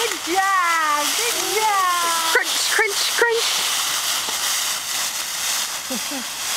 Good job. Good job. Crunch, crunch, crunch.